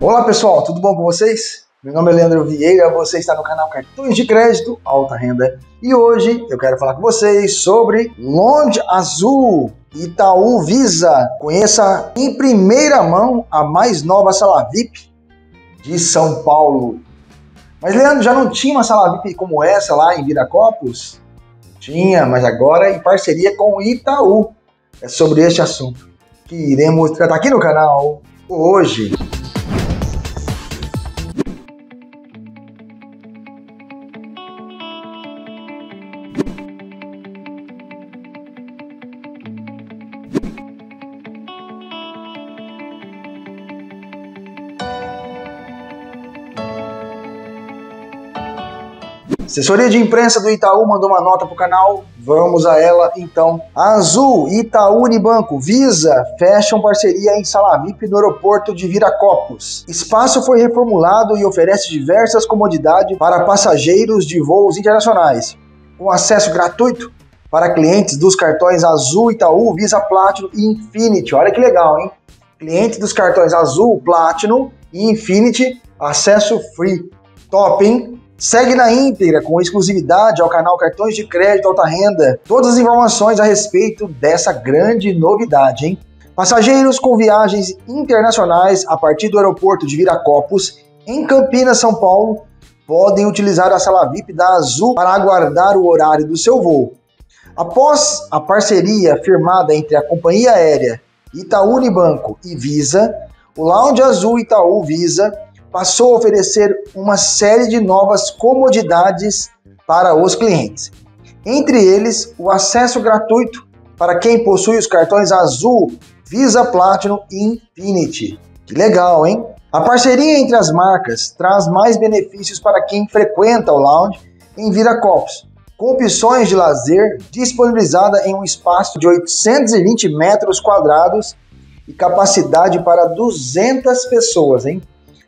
Olá pessoal, tudo bom com vocês? Meu nome é Leandro Vieira, você está no canal Cartões de Crédito Alta Renda e hoje eu quero falar com vocês sobre Lounge Azul Itaú Visa. Conheça em primeira mão a mais nova sala VIP de São Paulo. Mas Leandro, já não tinha uma sala VIP como essa lá em Viracopos? Tinha, mas agora em parceria com o Itaú. É sobre este assunto que iremos tratar aqui no canal hoje. Assessoria de imprensa do Itaú mandou uma nota para o canal. Vamos a ela então. Azul, Itaú Unibanco, Visa fecham parceria em sala VIP no aeroporto de Viracopos. Espaço foi reformulado e oferece diversas comodidades para passageiros de voos internacionais, com acesso gratuito para clientes dos cartões Azul, Itaú, Visa Platinum e Infinity. Olha que legal, hein? Clientes dos cartões Azul, Platinum e Infinity, acesso free. Top, hein? Segue na íntegra com exclusividade ao canal Cartões de Crédito Alta Renda todas as informações a respeito dessa grande novidade, hein? Passageiros com viagens internacionais a partir do aeroporto de Viracopos, em Campinas, São Paulo, podem utilizar a sala VIP da Azul para aguardar o horário do seu voo. Após a parceria firmada entre a companhia aérea Itaú Unibanco e Visa, o Lounge Azul Itaú Visa passou a oferecer uma série de novas comodidades para os clientes. Entre eles, o acesso gratuito para quem possui os cartões Azul, Visa Platinum e Infinity. Que legal, hein? A parceria entre as marcas traz mais benefícios para quem frequenta o lounge em Viracopos, com opções de lazer disponibilizada em um espaço de 820 metros quadrados e capacidade para 200 pessoas, hein?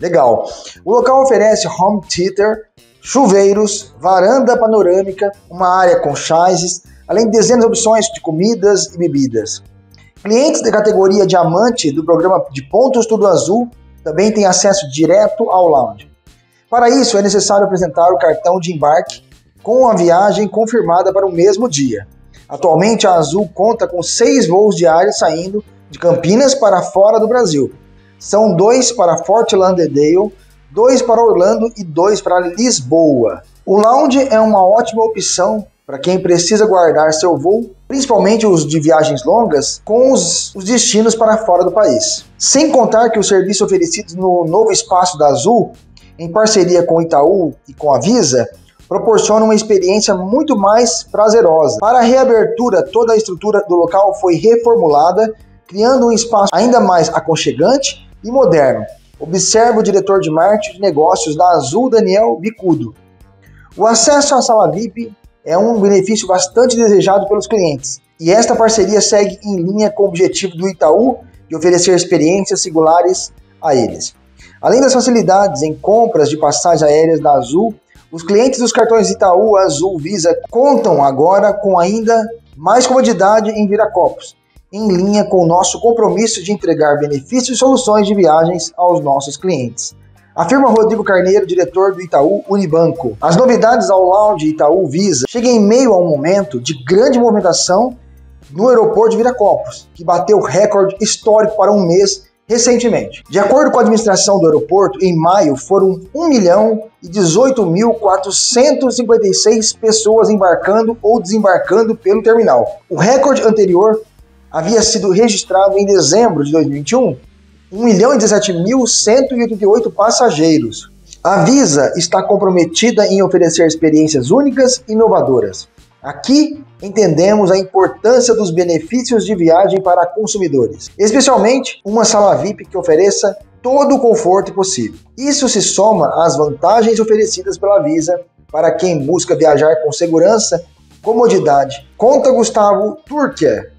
Legal. O local oferece home theater, chuveiros, varanda panorâmica, uma área com chaises, além de dezenas de opções de comidas e bebidas. Clientes da categoria diamante do programa de pontos tudo azul também têm acesso direto ao lounge. Para isso, é necessário apresentar o cartão de embarque com a viagem confirmada para o mesmo dia. Atualmente, a Azul conta com seis voos diários saindo de Campinas para fora do Brasil, são dois para Fort Lauderdale, dois para Orlando e dois para Lisboa. O lounge é uma ótima opção para quem precisa guardar seu voo, principalmente os de viagens longas, com os, os, destinos para fora do país. Sem contar que os serviços oferecidos no novo espaço da Azul, em parceria com o Itaú e com a Visa, proporcionam uma experiência muito mais prazerosa. Para a reabertura, toda a estrutura do local foi reformulada, criando um espaço ainda mais aconchegante e moderno. Observa o diretor de marketing de negócios da Azul, Daniel Bicudo. O acesso à sala VIP é um benefício bastante desejado pelos clientes, e esta parceria segue em linha com o objetivo do Itaú de oferecer experiências singulares a eles. Além das facilidades em compras de passagens aéreas da Azul, os clientes dos cartões Itaú, Azul, Visa contam agora com ainda mais comodidade em Viracopos, em linha com o nosso compromisso de entregar benefícios e soluções de viagens aos nossos clientes. Afirma Rodrigo Carneiro, diretor do Itaú Unibanco. As novidades ao lounge Itaú Visa chegam em meio a um momento de grande movimentação no aeroporto de Viracopos, que bateu recorde histórico para um mês recentemente. De acordo com a administração do aeroporto, em maio foram 1 milhão e 18.456 pessoas embarcando ou desembarcando pelo terminal. O recorde anterior havia sido registrado em dezembro de 2021 1 milhão e 17.188 passageiros. A Visa está comprometida em oferecer experiências únicas e inovadoras. Aqui entendemos a importância dos benefícios de viagem para consumidores, especialmente uma sala VIP que ofereça todo o conforto possível. Isso se soma às vantagens oferecidas pela Visa para quem busca viajar com segurança, comodidade. Conta Gustavo Turquia,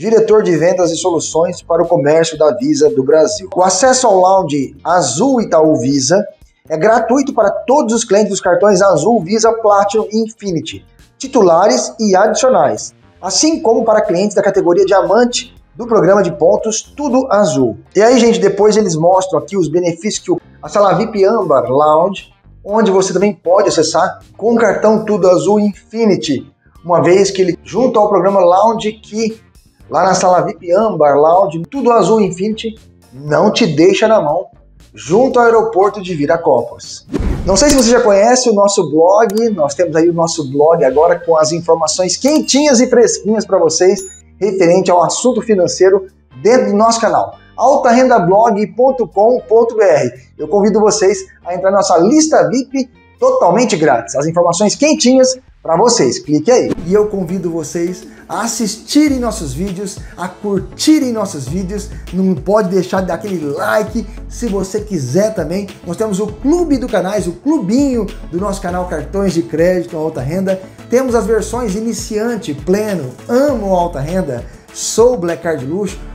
diretor de vendas e soluções para o comércio da Visa do Brasil. O acesso ao lounge Azul Itaú Visa é gratuito para todos os clientes dos cartões Azul, Visa, Platinum e Infinity, titulares e adicionais, assim como para clientes da categoria Diamante do programa de pontos Tudo Azul. E aí, gente, depois eles mostram aqui os benefícios que a sala VIP Ambar Lounge, onde você também pode acessar com o cartão Tudo Azul Infinity, uma vez que ele junto ao programa Lounge que lá na sala VIP Ambar Lounge, Tudo Azul Infinity não te deixa na mão junto ao aeroporto de Viracopos. Não sei se você já conhece o nosso blog, nós temos aí o nosso blog agora com as informações quentinhas e fresquinhas para vocês referente ao assunto financeiro dentro do nosso canal altarendablog.com.br. Eu convido vocês a entrar na nossa lista VIP totalmente grátis. As informações quentinhas para vocês. Clique aí. E eu convido vocês a assistirem nossos vídeos, a curtirem nossos vídeos. Não pode deixar de dar aquele like se você quiser também. Nós temos o clube do canais, o clubinho do nosso canal Cartões de Crédito Alta Renda. Temos as versões iniciante, pleno, amo alta renda, sou Black Card Luxo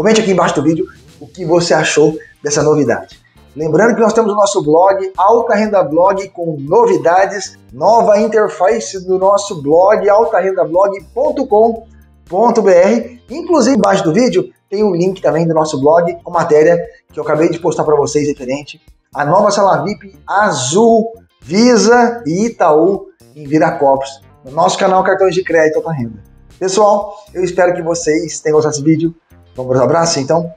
Comente aqui embaixo do vídeo o que você achou dessa novidade. Lembrando que nós temos o nosso blog, Alta Renda Blog, com novidades, nova interface do nosso blog, altarendablog.com.br. Inclusive, embaixo do vídeo tem um link também do nosso blog, com matéria que eu acabei de postar para vocês referente à nova sala VIP Azul, Visa e Itaú em Viracopos, no nosso canal Cartões de Crédito Alta Renda. Pessoal, eu espero que vocês tenham gostado desse vídeo. Vamos para os abraços, então?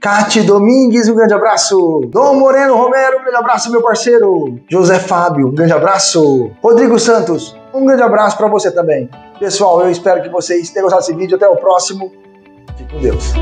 Cate Domingues, um grande abraço. Dom Moreno Romero, um grande abraço, meu parceiro. José Fábio, um grande abraço. Rodrigo Santos, um grande abraço para você também. Pessoal, eu espero que vocês tenham gostado desse vídeo. Até o próximo. Fique com Deus.